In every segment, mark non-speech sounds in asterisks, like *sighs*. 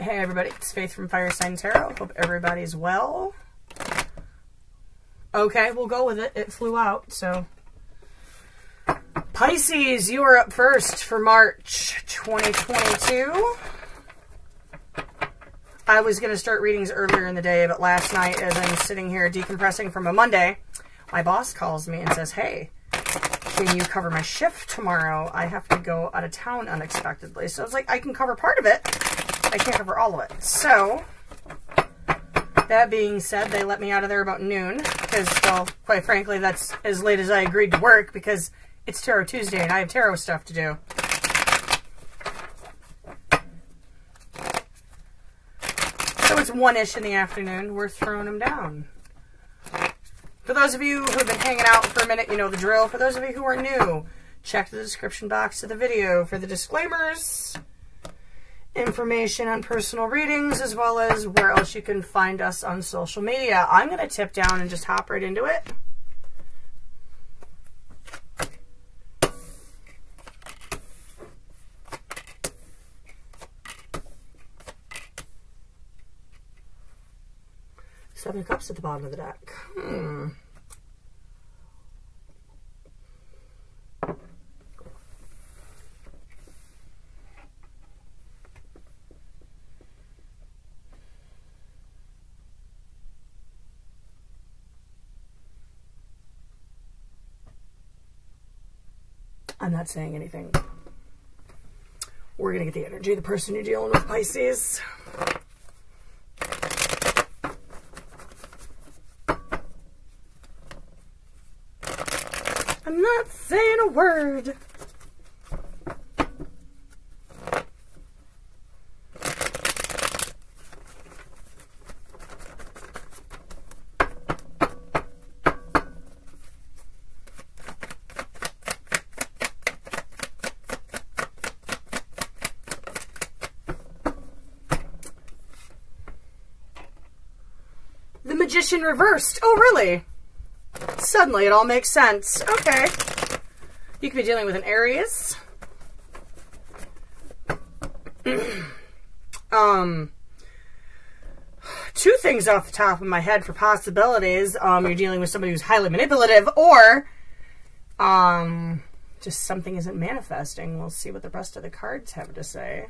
Hey everybody, it's Faith from Fire Sign Tarot. Hope everybody's well. Okay, we'll go with it. It flew out, so. Pisces, you are up first for March 2022. I was going to start readings earlier in the day, but last night, as I'm sitting here decompressing from a Monday, my boss calls me and says, Hey, can you cover my shift tomorrow? I have to go out of town unexpectedly. So I was like, I can cover part of it. I can't cover all of it. So, that being said, they let me out of there about noon because, well, quite frankly, that's as late as I agreed to work because it's Tarot Tuesday and I have tarot stuff to do. So it's one-ish in the afternoon. We're throwing them down. For those of you who have been hanging out for a minute, you know the drill. For those of you who are new, check the description box of the video for the disclaimers information on personal readings as well as where else you can find us on social media. I'm going to tip down and just hop right into it. Seven cups at the bottom of the deck. Hmm. Not saying anything. We're going to get the energy the person you're dealing with, Pisces. I'm not saying a word. The reversed. Oh, really? Suddenly it all makes sense. Okay. You could be dealing with an Aries. *clears throat* um, two things off the top of my head for possibilities. Um, you're dealing with somebody who's highly manipulative or um, just something isn't manifesting. We'll see what the rest of the cards have to say.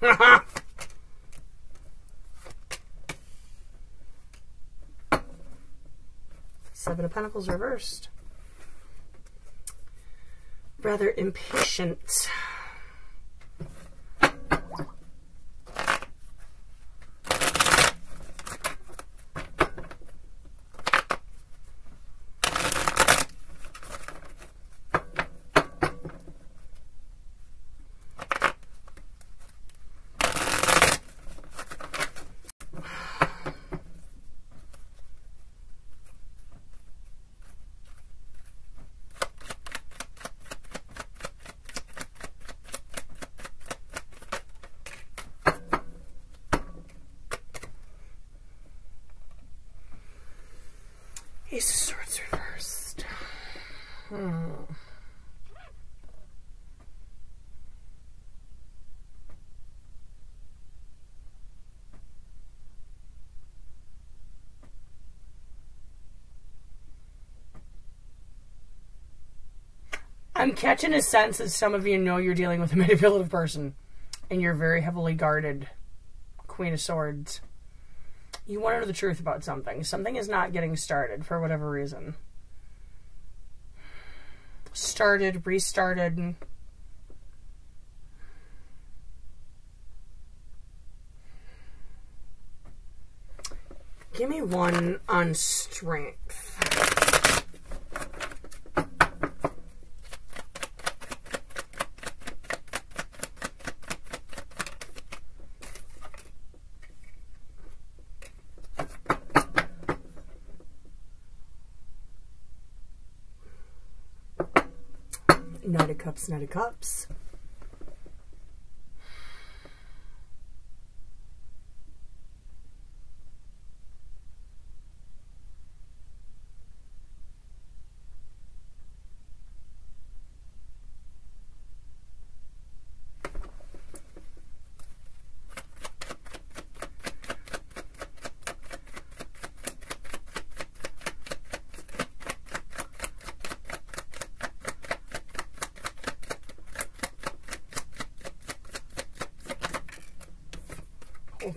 *laughs* Seven of Pentacles reversed. Rather impatient. Ace of Swords reversed. Hmm. I'm catching a sense that some of you know you're dealing with a *laughs* manipulative person and you're very heavily guarded. Queen of Swords you want to know the truth about something. Something is not getting started for whatever reason. Started, restarted. Give me one on strength. Knight of Cups,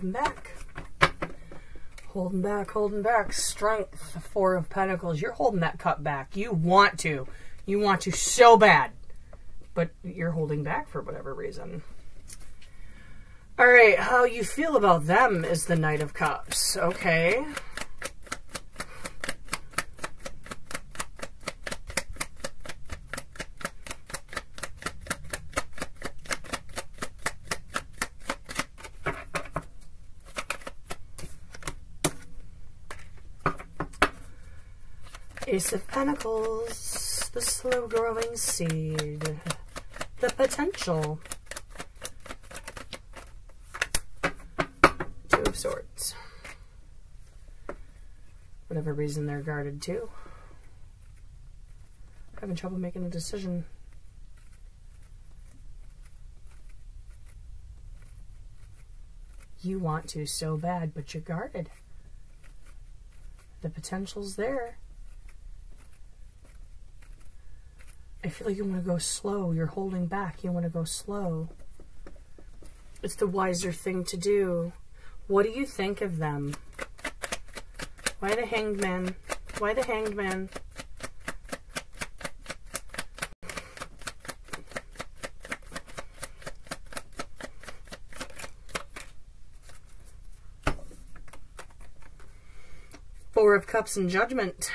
Holding back. Holding back, holding back. Strength, Four of Pentacles. You're holding that cup back. You want to. You want to so bad. But you're holding back for whatever reason. All right, how you feel about them is the Knight of Cups. Okay. Ace of Pentacles, the slow growing seed, the potential. Two of Swords. Whatever reason they're guarded too. Having trouble making a decision. You want to so bad, but you're guarded. The potential's there. I feel like you want to go slow. You're holding back. You want to go slow. It's the wiser thing to do. What do you think of them? Why the hanged man? Why the hanged man? Four of Cups and Judgment.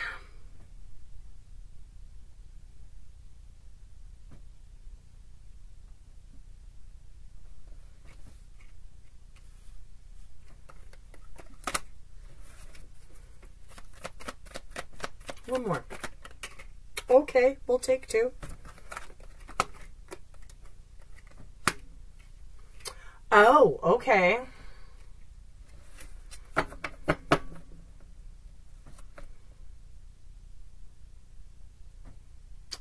One more. Okay, we'll take two. Oh, okay.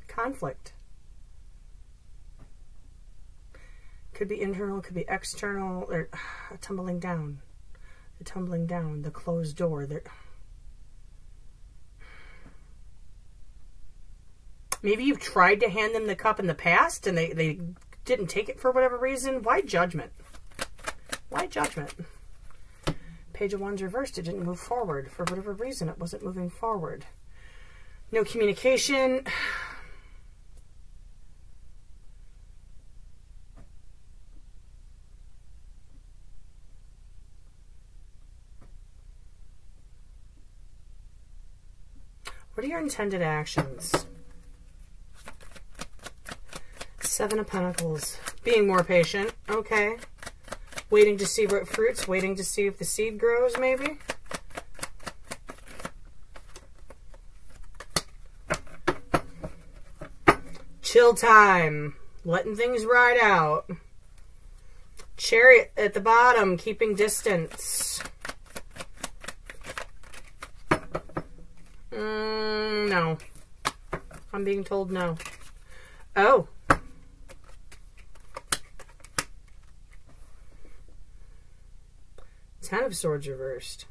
Conflict. Could be internal, could be external, or *sighs* tumbling down. The tumbling down, the closed door. There. Maybe you've tried to hand them the cup in the past and they, they didn't take it for whatever reason. Why judgment? Why judgment? Page of Wands reversed. It didn't move forward. For whatever reason, it wasn't moving forward. No communication. *sighs* What are your intended actions? Seven of Pentacles. Being more patient. Okay. Waiting to see what fruits. Waiting to see if the seed grows, maybe. Chill time. Letting things ride out. Chariot at the bottom. Keeping distance. Mm, no. I'm being told no. Oh. Ten of Swords reversed.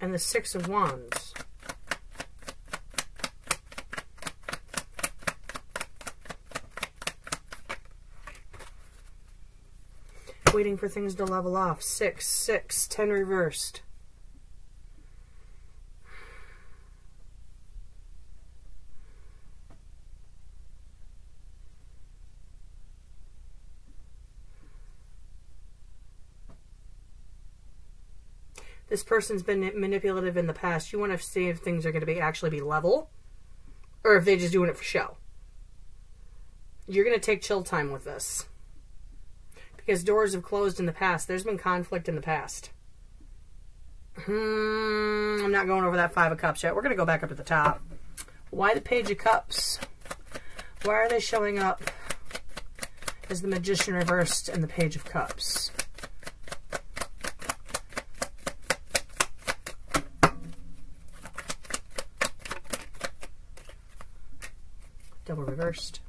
And the Six of Wands. Waiting for things to level off. Six, six, ten reversed. This person's been manipulative in the past. You want to see if things are going to be actually be level or if they're just doing it for show. You're going to take chill time with this. Because doors have closed in the past. There's been conflict in the past. Hmm, I'm not going over that Five of Cups yet. We're going to go back up to the top. Why the Page of Cups? Why are they showing up as the Magician reversed and the Page of Cups? double reversed.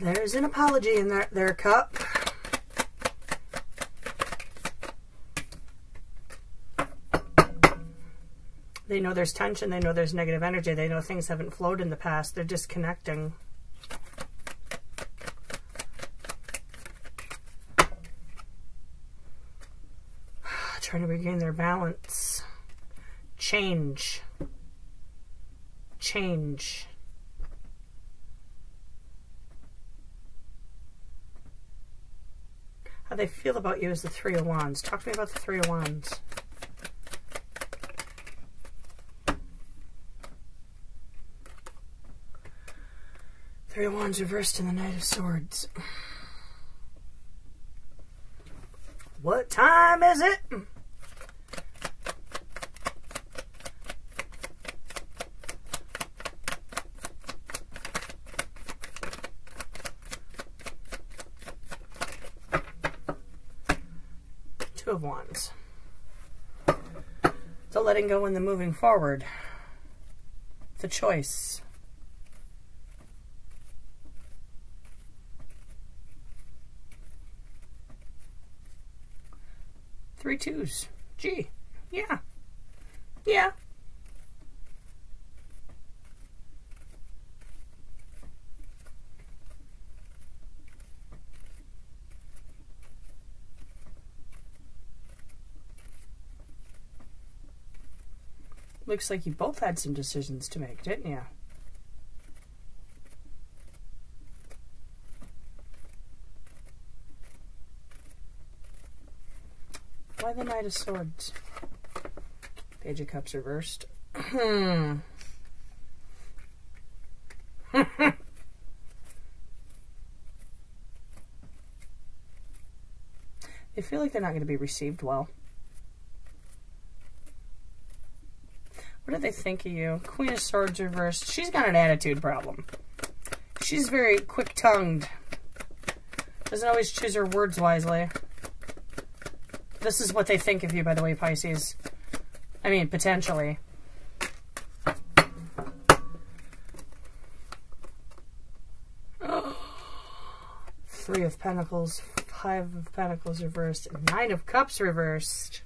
There's an apology in that there cup. They know there's tension. They know there's negative energy. They know things haven't flowed in the past. They're disconnecting. Trying to regain their balance. Change. Change. How they feel about you is the Three of Wands. Talk to me about the Three of Wands. Three of Wands reversed in the Knight of Swords. What time is it? Of Wands. Letting go and the moving forward. The choice. Three twos. Gee. Yeah. Yeah. Looks like you both had some decisions to make, didn't you? Why the Knight of Swords? Page of Cups reversed. Hmm. *laughs* they feel like they're not going to be received well. What do they think of you? Queen of Swords reversed. She's got an attitude problem. She's very quick-tongued. Doesn't always choose her words wisely. This is what they think of you, by the way, Pisces. I mean, potentially. *gasps* Three of Pentacles, Five of Pentacles reversed, Nine of Cups reversed.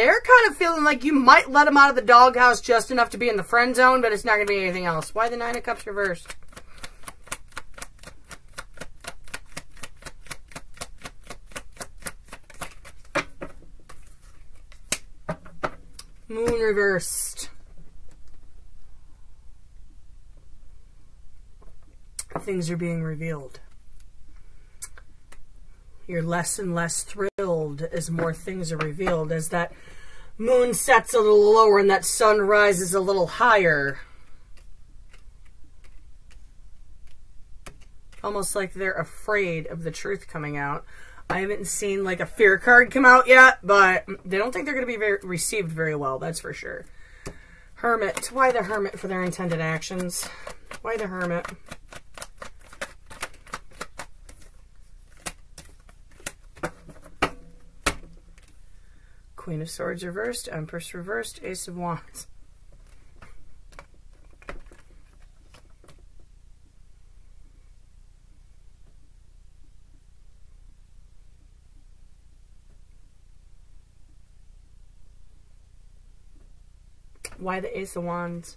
They're kind of feeling like you might let them out of the doghouse just enough to be in the friend zone, but it's not going to be anything else. Why the Nine of Cups reversed? Moon reversed. Things are being revealed. You're less and less thrilled as more things are revealed, as that moon sets a little lower and that sun rises a little higher. Almost like they're afraid of the truth coming out. I haven't seen like a fear card come out yet, but they don't think they're going to be very, received very well, that's for sure. Hermit. Why the Hermit for their intended actions? Why the Hermit? Queen of Swords reversed, Empress reversed, Ace of Wands. Why the Ace of Wands?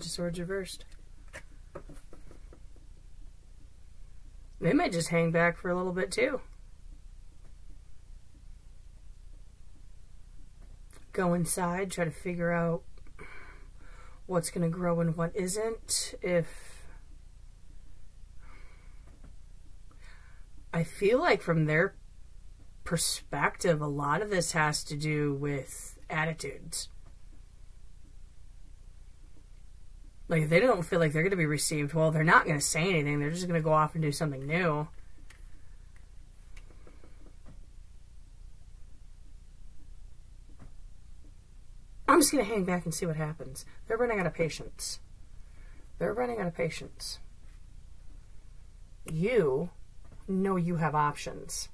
Page of Swords reversed. They might just hang back for a little bit too. Go inside, try to figure out what's going to grow and what isn't. If I feel like from their perspective, a lot of this has to do with attitudes. Like, if they don't feel like they're going to be received well, they're not going to say anything. They're just going to go off and do something new. I'm just going to hang back and see what happens. They're running out of patience. They're running out of patience. You know you have options.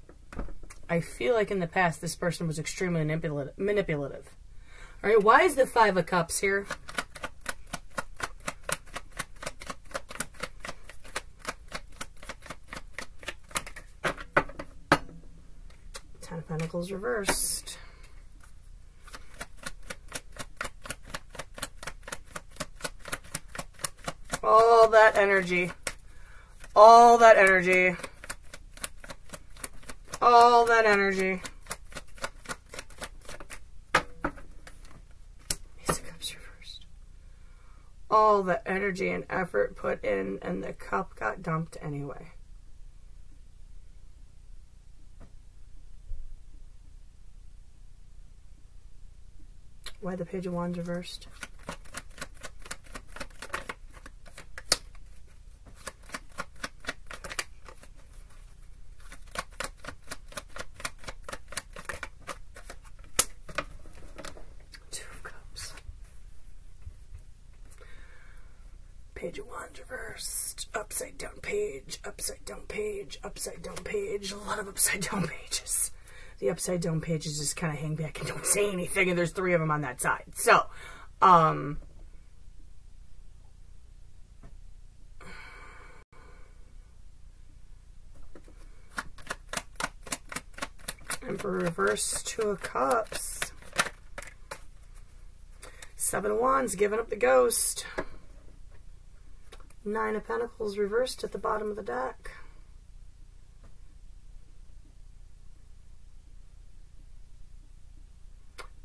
I feel like in the past this person was extremely manipulative. All right, why is the Five of Cups here? Ten of Pentacles reversed. All that energy. All that energy. All that energy. Ace of Cups reversed. All the energy and effort put in, and the cup got dumped anyway. Why the Page of Wands reversed? Page of Wands reversed. Upside down page, upside down page, upside down page. A lot of upside down *laughs* pages. The upside down pages just kind of hang back and *laughs* don't say anything, and there's three of them on that side. So, um, for reverse two of cups. Seven of Wands, giving up the ghost. Nine of Pentacles reversed at the bottom of the deck.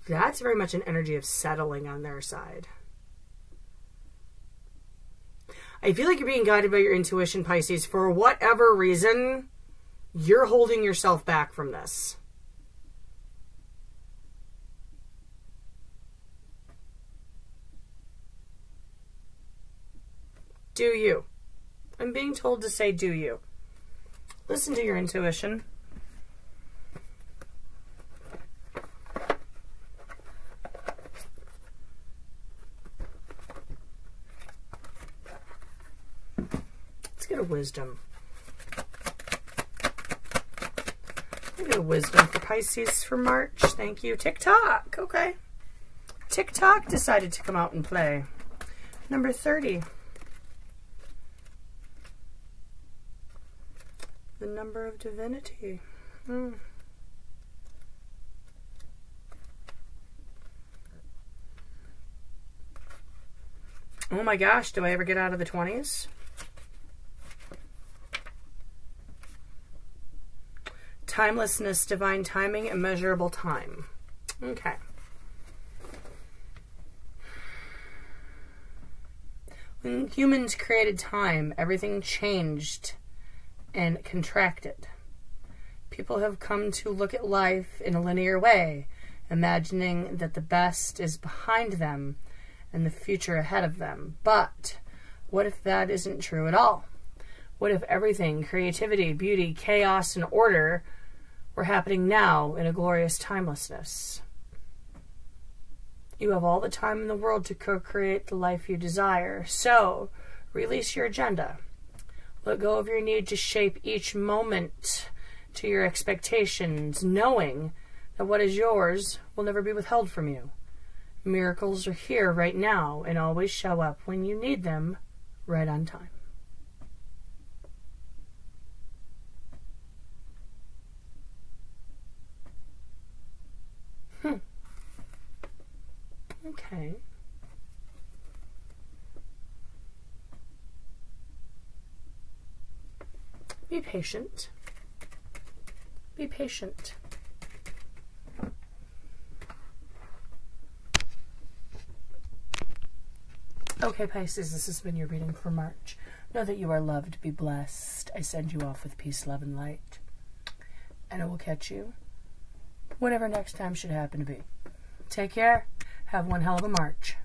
That's very much an energy of settling on their side. I feel like you're being guided by your intuition, Pisces. For whatever reason, you're holding yourself back from this. Do you? I'm being told to say do you. Listen to your intuition. Wisdom. A wisdom for Pisces for March. Thank you. TikTok. Okay. TikTok decided to come out and play. Number 30. The number of divinity. Hmm. Oh my gosh, do I ever get out of the 20s? Timelessness, divine timing, immeasurable time. Okay. When humans created time, everything changed and contracted. People have come to look at life in a linear way, imagining that the best is behind them and the future ahead of them. But what if that isn't true at all? What if everything, creativity, beauty, chaos, and order, were happening now in a glorious timelessness? You have all the time in the world to co create the life you desire. So, release your agenda. Let go of your need to shape each moment to your expectations, knowing that what is yours will never be withheld from you. Miracles are here right now and always show up when you need them right on time. Okay. Be patient. Be patient. Okay, Pisces, this has been your reading for March. Know that you are loved. Be blessed. I send you off with peace, love, and light. And I will catch you whatever next time should happen to be. Take care. Have one hell of a March.